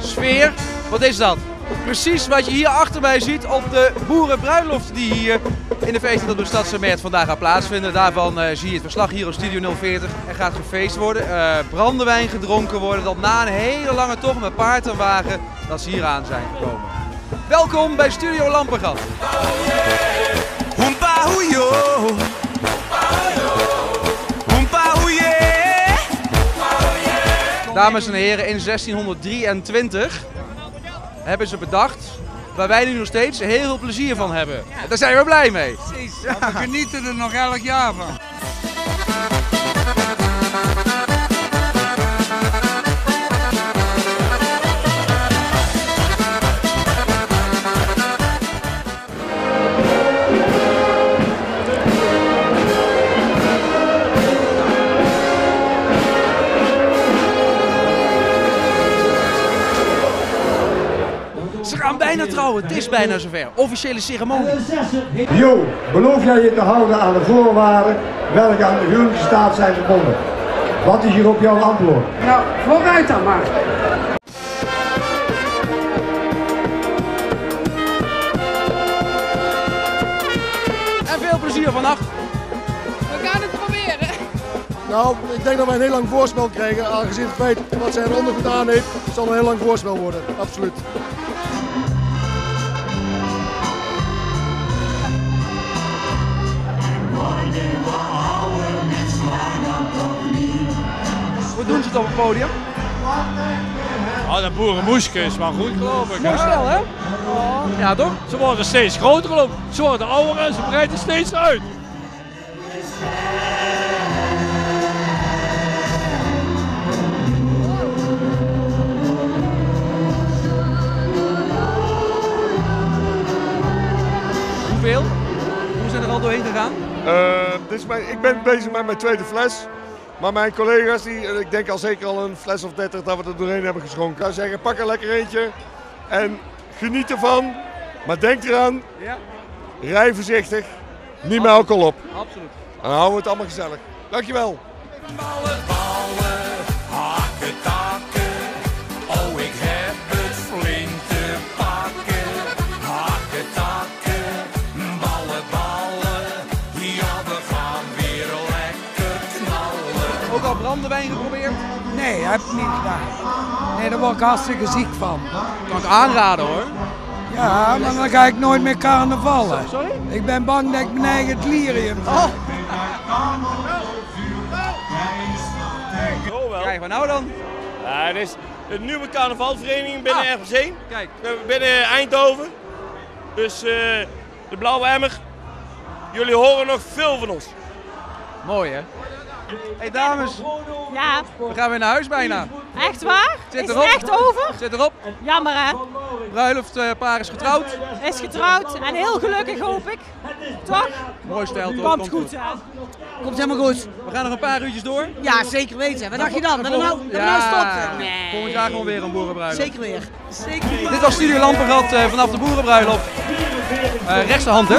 sfeer. Wat is dat? Precies wat je hier achter mij ziet op de boerenbruiloft die hier in de feesten de Stadse vandaag gaat plaatsvinden. Daarvan eh, zie je het verslag hier op Studio 040. Er gaat gefeest worden, eh, brandewijn gedronken worden. Dat na een hele lange tocht met paard en wagen dat ze hier aan zijn gekomen. Welkom bij Studio Lampengat. Dames en heren, in 1623 hebben ze bedacht waar wij nu nog steeds heel veel plezier van hebben. Daar zijn we blij mee. Precies, we genieten er nog elk jaar van. Ze gaan bijna trouwen, het is bijna zover. Officiële ceremonie. Jo, beloof jij je te houden aan de voorwaarden welke aan de huwelijkse staat zijn verbonden? Wat is hierop jouw antwoord? Nou, vooruit dan maar. En veel plezier vannacht. We gaan het proberen. Nou, ik denk dat wij een heel lang voorspel krijgen. Aangezien het feit wat zij eronder gedaan heeft, zal een heel lang voorspel worden. Absoluut. Het op het podium? Oh, de boerenmoeske is wel goed geloof ik. Mooi stel, hè? Ja, toch? Ze worden steeds groter geloof ik. Ze worden ouder en ze breiden steeds uit. Hoeveel? Hoe zijn er al doorheen gegaan? Eh, dit is mijn, ik ben bezig met mijn tweede fles. Maar mijn collega's, die, eh, ik denk al zeker al een fles of 30 dat we er doorheen hebben geschonken. Ik zou zeggen, pak er lekker eentje en geniet ervan. Maar denk eraan, Ja, rij voorzichtig, niet met alcohol op. absoluut. Dan houden we het allemaal gezellig. Dankjewel. Ballen, ballen, al brandewijn geprobeerd? Nee, heb ik niet gedaan. Nee, daar word ik hartstikke ziek van. Kan ik aanraden hoor. Ja, maar dan ga ik nooit meer carnavallen. Sorry? Ik ben bang dat ik mijn eigen delirium Oh, Oh wel. krijgen we nou dan? Ja, dit is de nieuwe carnavalvereniging binnen Ah. RVC. Kijk. Binnen Eindhoven. Dus eh, de blauwe emmer. Jullie horen nog veel van ons. Mooi hè? Hey, dames, Ja, we gaan weer naar huis bijna. echt waar? Zit is erop. het echt over? Zit erop. Jammer hè? Bruiloftpaar is getrouwd. Is getrouwd en heel gelukkig hoop ik. Toch? Mooi stijl toch? Komt goed hè? Komt helemaal goed. We gaan nog een paar uurtjes door. Ja, zeker weten. Wat dacht je dan? Dat we nou, dat we nou? Nee. Volgend jaar gewoon weer een boerenbruiloft. Zeker weer. Zeker weer. Dit was Studio Lampengat eh, vanaf de boerenbruiloft. Eh rechtse hand hè?